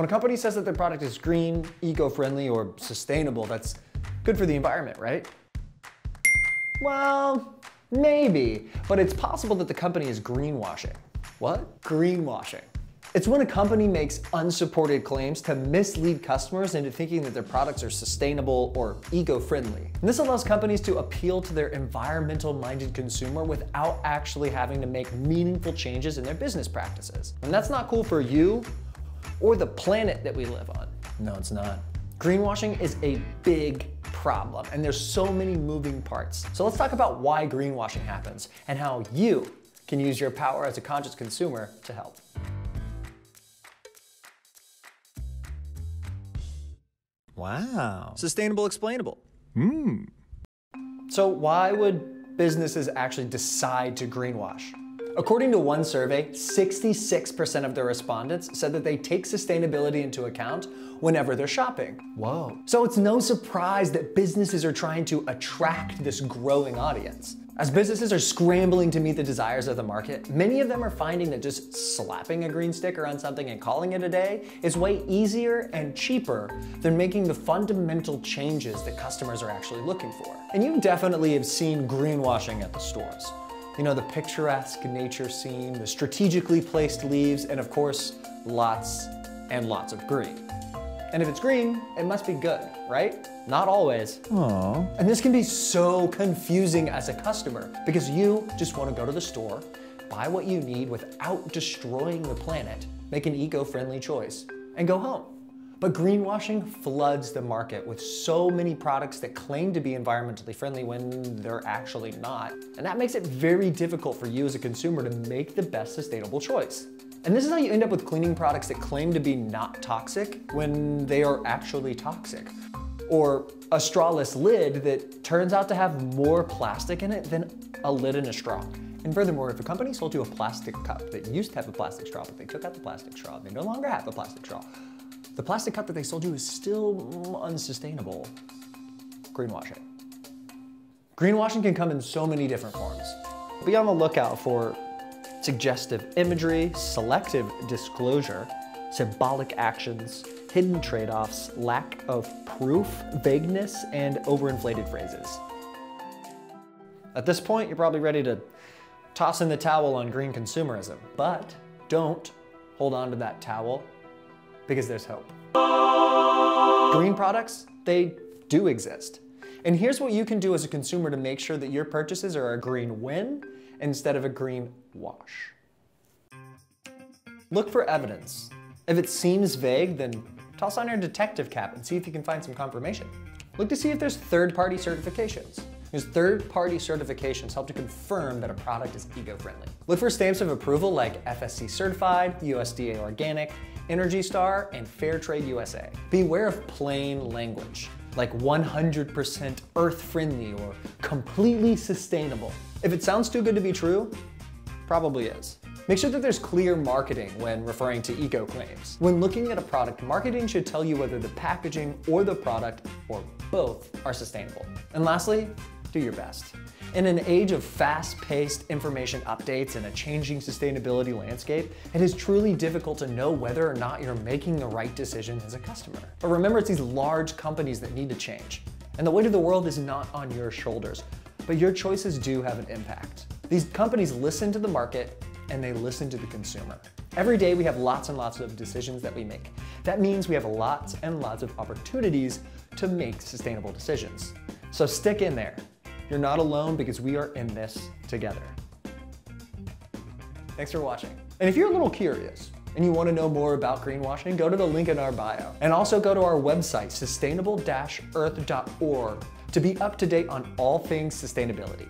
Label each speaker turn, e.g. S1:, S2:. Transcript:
S1: When a company says that their product is green, eco-friendly, or sustainable, that's good for the environment, right? Well, maybe, but it's possible that the company is greenwashing. What? Greenwashing. It's when a company makes unsupported claims to mislead customers into thinking that their products are sustainable or eco-friendly. This allows companies to appeal to their environmental-minded consumer without actually having to make meaningful changes in their business practices. And that's not cool for you or the planet that we live on. No, it's not. Greenwashing is a big problem, and there's so many moving parts. So let's talk about why greenwashing happens and how you can use your power as a conscious consumer to help.
S2: Wow.
S1: Sustainable explainable. Hmm. So why would businesses actually decide to greenwash? According to one survey, 66% of the respondents said that they take sustainability into account whenever they're shopping. Whoa. So it's no surprise that businesses are trying to attract this growing audience. As businesses are scrambling to meet the desires of the market, many of them are finding that just slapping a green sticker on something and calling it a day is way easier and cheaper than making the fundamental changes that customers are actually looking for. And you definitely have seen greenwashing at the stores. You know, the picturesque nature scene, the strategically placed leaves, and of course, lots and lots of green. And if it's green, it must be good, right? Not always.
S2: Aww.
S1: And this can be so confusing as a customer because you just want to go to the store, buy what you need without destroying the planet, make an eco-friendly choice, and go home. But greenwashing floods the market with so many products that claim to be environmentally friendly when they're actually not. And that makes it very difficult for you as a consumer to make the best sustainable choice. And this is how you end up with cleaning products that claim to be not toxic when they are actually toxic. Or a strawless lid that turns out to have more plastic in it than a lid in a straw. And furthermore, if a company sold you a plastic cup that used to have a plastic straw, but they took out the plastic straw, they no longer have a plastic straw, the plastic cup that they sold you is still unsustainable. Greenwashing. Greenwashing can come in so many different forms. Be on the lookout for suggestive imagery, selective disclosure, symbolic actions, hidden trade-offs, lack of proof, vagueness, and overinflated phrases. At this point, you're probably ready to toss in the towel on green consumerism, but don't hold on to that towel because there's hope. Green products, they do exist. And here's what you can do as a consumer to make sure that your purchases are a green win instead of a green wash. Look for evidence. If it seems vague, then toss on your detective cap and see if you can find some confirmation. Look to see if there's third-party certifications. Because third-party certifications help to confirm that a product is eco-friendly. Look for stamps of approval like FSC certified, USDA organic, Energy Star, and Fairtrade USA. Beware of plain language, like 100% earth-friendly or completely sustainable. If it sounds too good to be true, probably is. Make sure that there's clear marketing when referring to eco claims. When looking at a product, marketing should tell you whether the packaging or the product, or both, are sustainable. And lastly, do your best. In an age of fast-paced information updates and a changing sustainability landscape, it is truly difficult to know whether or not you're making the right decision as a customer. But remember, it's these large companies that need to change. And the weight of the world is not on your shoulders, but your choices do have an impact. These companies listen to the market and they listen to the consumer. Every day we have lots and lots of decisions that we make. That means we have lots and lots of opportunities to make sustainable decisions. So stick in there. You're not alone because we are in this together. Thanks for watching. And if you're a little curious and you want to know more about greenwashing, go to the link in our bio. And also go to our website, sustainable-earth.org to be up to date on all things sustainability.